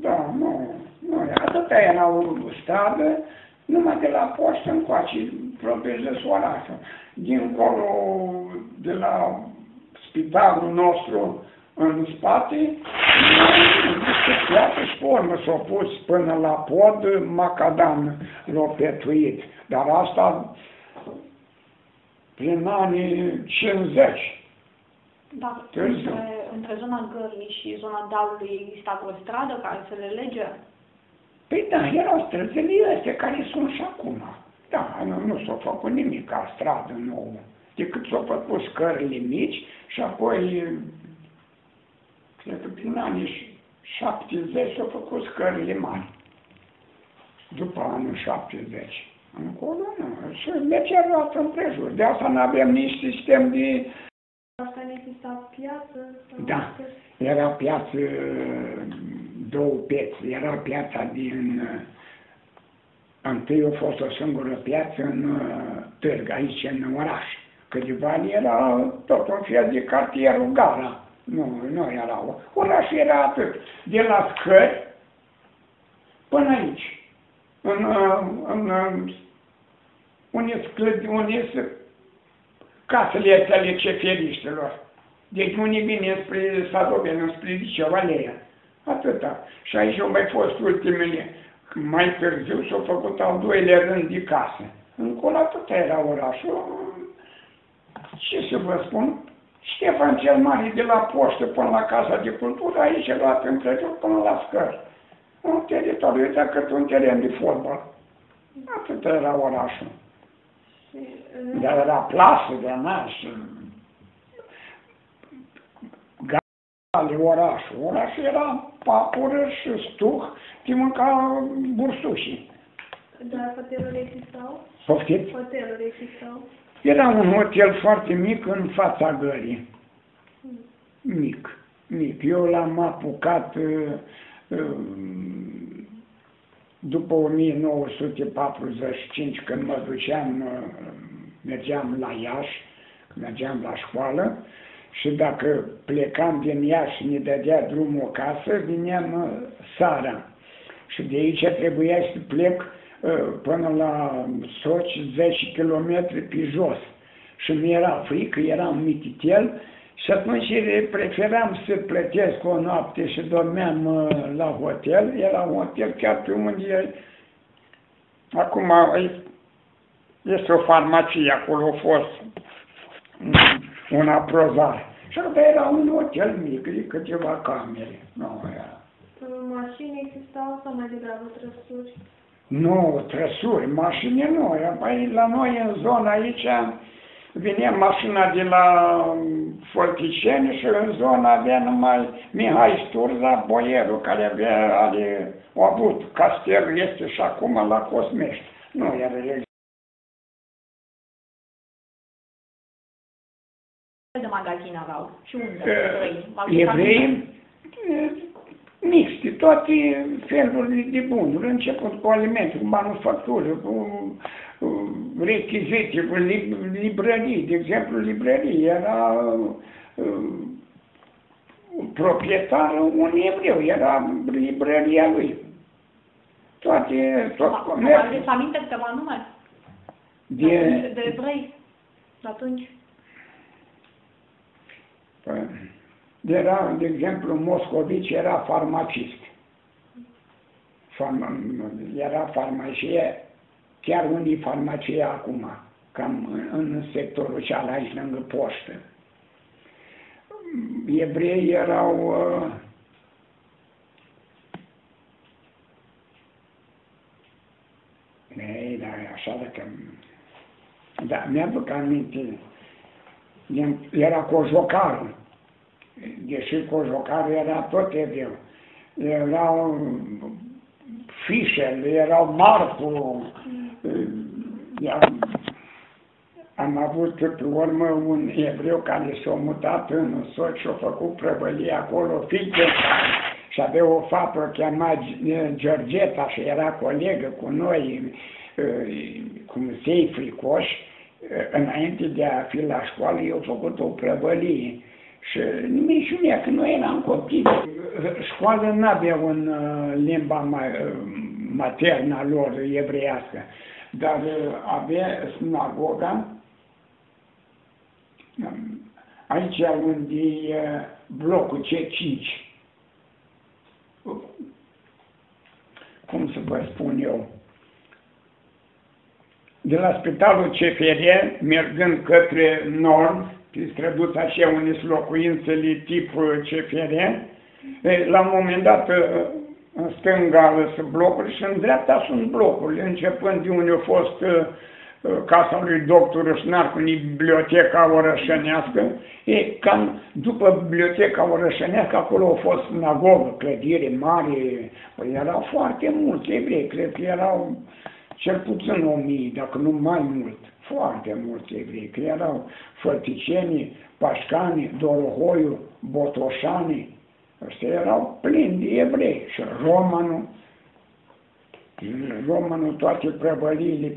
Da, nu, nu, atâta era o stradă, numai de la poștă încoace, propriu de orașul. Dincolo de la spitalul nostru în spate, și pe urmă s-a pus până la pod macadam l-a petuit. Dar asta prin anii 50. Dar între, între zona Gărnii și zona Dalului exista o stradă care să le lege? Păi da, erau străzile astea care sunt și acum. Da, nu, nu s-a făcut nimic ca stradă nouă, decât s-au făcut scările mici și apoi, cred că prin anii 70 s-au făcut scările mari. După anul 70. Încolo nu. Și mergea roată împrejur. De asta nu avem nici sistem de... Asta nu exista piață? Da, era piață, două piețe. Era piața din... Întâi a fost o singură piață în târg, aici în oraș. Că de bani era tot un fel de cartierul Gara. Nu, nu era. Oraș era atât. De la scări până aici. În, în, în unde sunt casele astea ale ceferiștilor. Deci unii vine spre Sadovenu, spre Liceu, Aleea. Atâta. Și aici au mai fost ultimele. Mai târziu s-au făcut al doilea rând de casă. Încolo atâta era orașul. Ce să vă spun? Ștefan cel Mare de la poștă până la Casa de Cultură, aici a luat împrejur până la scări. Un teritoriu de cât un teren de fotbal. Atât era orașul. Dar era plasă de nas. Gale orașul. Orașul era papurăș și stuh, te mânca bursușii. Dar hotelurile existau? Poftiți? Hotelurile existau? Era un hotel foarte mic în fața gării. Mic, mic. Eu l-am apucat uh, uh, după 1945, când mă duceam, uh, mergeam la Iași, mergeam la școală, și dacă plecam din Iași și ne dădea drumul acasă, vineam uh, seara. Și de aici trebuia să plec uh, până la Soci 10 km pe jos. Și mi era frică, eram mititel și atunci preferam să plătesc o noapte și dormeam uh, la hotel. Era un hotel chiar pe unde acum este o farmacie, acolo a fost un aprozar. Și asta era un hotel mic, de câteva camere. Nu era. Mașini existau sau mai degrabă trăsuri? Nu, trăsuri, mașini nu. Păi la noi în zona aici vine mașina de la Forticeni și în zona avea numai Mihai Sturza, boierul care avea, are, a avut castel, este și acum la Cosmești. Nu era de magazin aveau. Și unde? Uh, evrei mixte, toate felurile de bunuri, începând cu alimente, cu manufactură, cu rechizite, cu librării, de exemplu, librării, era uh, proprietarul un evreu, era librăria lui. Toate, tot comerțul. Aveți aminte câteva nume? De, de evrei, de atunci? Păi, era, de exemplu, Moscovici era farmacist. Farma, era farmacie chiar unii farmacie acum, cam în sectorul cealaltă, lângă poștă. Evrei erau uh, Ei, da, așa dacă... Da, mi-aduc aminte. Era cojocarul. Deși cojocarul era tot evreu. Erau Fischel, erau Marcu, am, am avut pe urmă un evreu care s-a mutat în Soț și a făcut prăvălie acolo, fiică și avea o fată cheamă Georgeta și era colegă cu noi, cum sei fricoși, înainte de a fi la școală, eu a făcut o prăvălie. Și nimic că noi eram copii. Școală n-aveau în uh, limba uh, maternă lor evreiască, dar uh, avea sinagoga, um, aici unde e blocul C5. Cum să vă spun eu? De la spitalul CFR, mergând către nord, pe străduța aceea unde sunt locuințele tip CFR, la un moment dat în stânga sunt blocuri și în dreapta sunt blocuri, începând de unde a fost casa lui doctor Rășnar cu biblioteca orășănească, e, cam după biblioteca orășănească, acolo a fost sinagogă, clădire mare, păi erau foarte mulți evrei, cred că erau cel puțin o mie, dacă nu mai mult, foarte mulți evrei, că erau fălticenii, pașcanii, dorohoiu, botoșanii, ăștia erau plini de evrei. Și romanul, romanul toate prăvăliile,